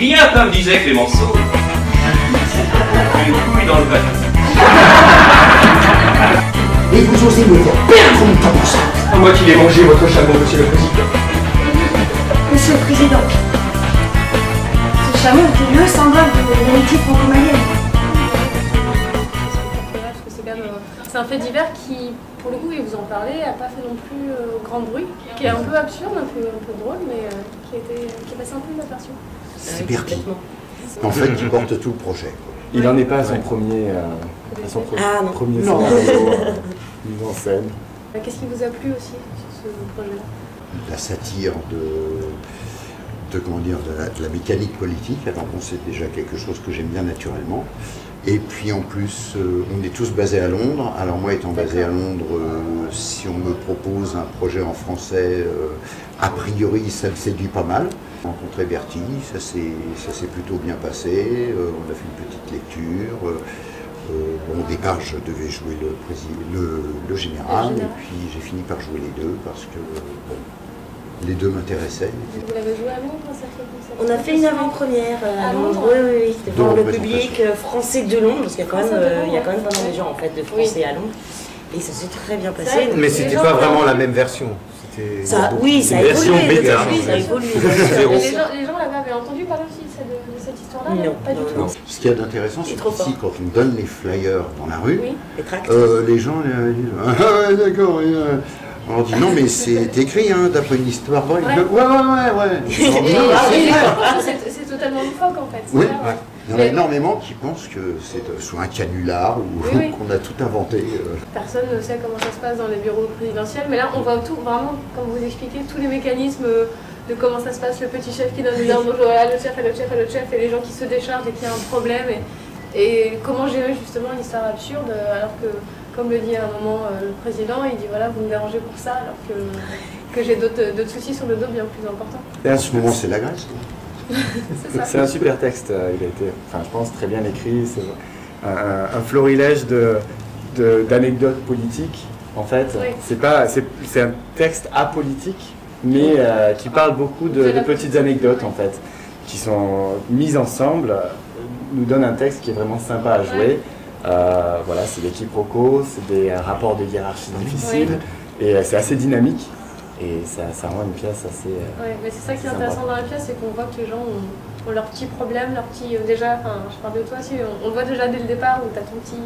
Il y a, comme disait Clémenceau, une couille dans le bateau. Et vous osez me faire perdre mon temps pour ça À moi qui l'ai mangé, votre chameau, monsieur le président. Monsieur le Président, ce chameau était le symbole de l'amitié franco-malienne. C'est un fait divers qui, pour le coup, et vous en parlez, n'a pas fait non plus euh, grand bruit, qui est un peu absurde, un peu, un peu drôle, mais euh, qui, a été, qui est passé un peu inaperçu. C'est Bertie. En fait, qui porte tout le projet. Il n'en est pas à son premier, euh, à son pre- Ah, non. premier Non. scénario euh, mis en scène. Euh, Qu'est-ce qui vous a plu aussi sur ce projet-là? La satire de, de, comment dire, de, la, de la mécanique politique. Alors bon, c'est déjà quelque chose que j'aime bien naturellement. Et puis en plus, euh, on est tous basés à Londres. Alors moi, étant basé à Londres, euh, si on me propose un projet en français, euh, a priori, ça me séduit pas mal. J'ai rencontré Bertie, ça s'est plutôt bien passé. On a fait une petite lecture. Bon, au départ, je devais jouer le, le, le général, Le général. et puis j'ai fini par jouer les deux parce que bon, les deux m'intéressaient. Vous l'avez joué à Londres, ça fait ça On a fait une avant-première à Londres, oui, oui, oui. C'était devant Deux le public euh, français de Londres, parce qu'il y a quand même, de euh, il y a quand même pas mal de gens en fait de français à Londres. Et ça s'est très bien passé. Mais c'était pas vraiment la même version. C'était Ça, oui, ça a une version évolué. bêta. ça a évolué. les gens, les gens là-bas avaient entendu parler aussi de cette, de cette histoire-là Non, Pas du non, tout. non. Ce qu'il y a d'intéressant, C'est fort. quand on donne les flyers dans la rue, Oui. Les euh, les gens euh, disent Ah ouais, d'accord. Euh. On leur dit non, mais c'est écrit hein, d'après une histoire vraie. Ouais. Ouais, ouais, ouais, c'est totalement loufoque en fait. Oui. ouais. Il y en a énormément qui pensent que c'est euh, soit un canular ou Oui, oui. qu'on a tout inventé. euh. Personne ne sait comment ça se passe dans les bureaux présidentiels, mais là on voit tout, vraiment, comme vous expliquez, tous les mécanismes de comment ça se passe, le petit chef qui donne des ordres à l'autre chef, à l'autre chef, à l'autre chef, et les gens qui se déchargent et qu'il y a un problème, et, et comment gérer justement une histoire absurde, euh, alors que, comme le dit à un moment euh, le président, il dit voilà, vous me dérangez pour ça, alors que, que j'ai d'autres d'autres soucis sur le dos bien plus importants. C'est un En ce moment, c'est la Grèce. C'est un super texte, euh, il a été, enfin je pense, très bien écrit. C'est un, florilège de- de- d'anecdotes politiques. En fait, Oui. c'est pas, c'est c'est un texte apolitique, mais euh, qui parle beaucoup de, De de petites anecdotes en fait, qui sont mises ensemble, euh, nous donne un texte qui est vraiment sympa à jouer. Euh, voilà, c'est des quiproquos, c'est des euh, rapports de hiérarchie difficiles, et euh, c'est assez dynamique. Et ça, ça rend une pièce assez. Ouais, mais c'est ça qui est intéressant sympa. dans la pièce, c'est qu'on voit que les gens ont, ont leurs petits problèmes, leurs petits. euh, déjà, enfin, je parle de toi aussi, on, on le voit déjà dès le départ où t'as ton petit.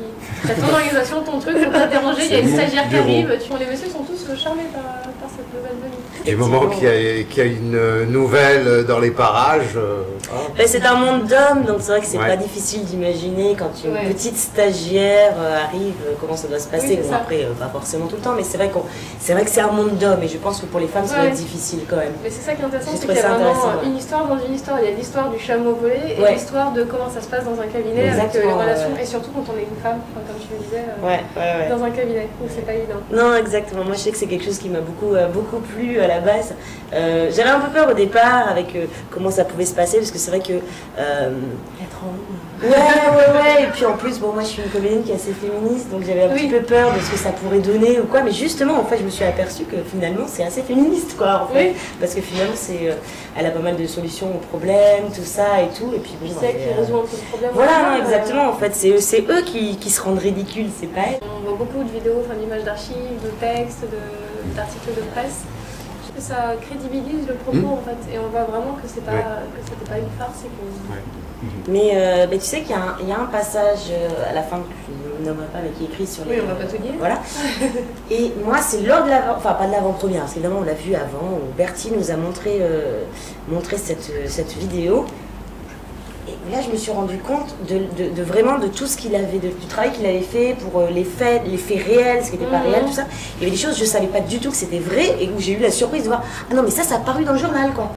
T'as ton organisation, ton truc, faut pas te déranger, il y a une stagiaire qui arrive, tu vois, les messieurs sont tous euh, charmés par, par cette nouvelle venue. Du moment qu'il y, a- qu'il y a une nouvelle dans les parages. euh, hein. Ben, c'est un monde d'hommes, donc c'est vrai que c'est Ouais. pas difficile d'imaginer quand une Ouais. petite stagiaire euh, arrive, euh, comment ça doit se passer. Oui, bon, après, euh, pas forcément tout le temps, mais c'est vrai, qu'on, c'est vrai que c'est un monde d'hommes et je pense que pour les femmes, ça Ouais. être difficile quand même. Mais c'est ça qui est intéressant, c'est qu'il y a vraiment une histoire dans une histoire. Il y a l'histoire du chameau volé et Ouais. l'histoire de comment ça se passe dans un cabinet avec euh, les relations, ouais. et surtout quand on est une femme, enfin, comme tu le disais, euh, Ouais, ouais, ouais. dans un cabinet, donc c'est pas évident. Non, exactement. Moi, je sais que c'est quelque chose qui m'a beaucoup, euh, beaucoup plu à la base. Euh, J'avais un peu peur au départ avec euh, comment ça pouvait se passer, parce que c'est vrai que. euh, Ouais, ouais, ouais. Et puis en plus, bon, moi, je suis une comédienne qui est assez féministe, donc j'avais un Oui. petit peu peur de ce que ça pourrait donner ou quoi. Mais justement, en fait, je me suis aperçue que finalement, c'est assez féministe, quoi, en fait. Oui. Parce que finalement, c'est, euh, elle a pas mal de solutions aux problèmes, tout ça et tout. Et puis, bon, sait elle, qui euh, résout un peu le problème. Voilà, non, exactement. En fait, c'est eux, c'est eux qui, qui se rendent ridicules, c'est pas elle. On voit beaucoup de vidéos, enfin, d'images d'archives, de textes, de- d'articles de, presse. Que ça crédibilise le propos Mm. en fait, et on voit vraiment que pas Ouais. c'était pas une farce et que Mais euh, bah, tu sais qu'il y, a un- il y a un passage euh, à la fin que je ne nommerai pas, mais qui est écrit sur les. oui, on va pas tout dire. Voilà. Et moi, c'est lors de l'avant, enfin pas de l'avant-première, parce qu'évidemment on l'a vu avant, où Bertie nous a montré, euh, montré cette, cette vidéo. Et là, je me suis rendu compte de, de- de vraiment de tout ce qu'il avait, de- du travail qu'il avait fait pour euh, les faits, les faits réels, ce qui n'était pas Mhm. réel, tout ça. Il y avait des choses, je savais pas du tout que c'était vrai, et où j'ai eu la surprise de voir, ah non, mais ça, ça a paru dans le journal, quoi.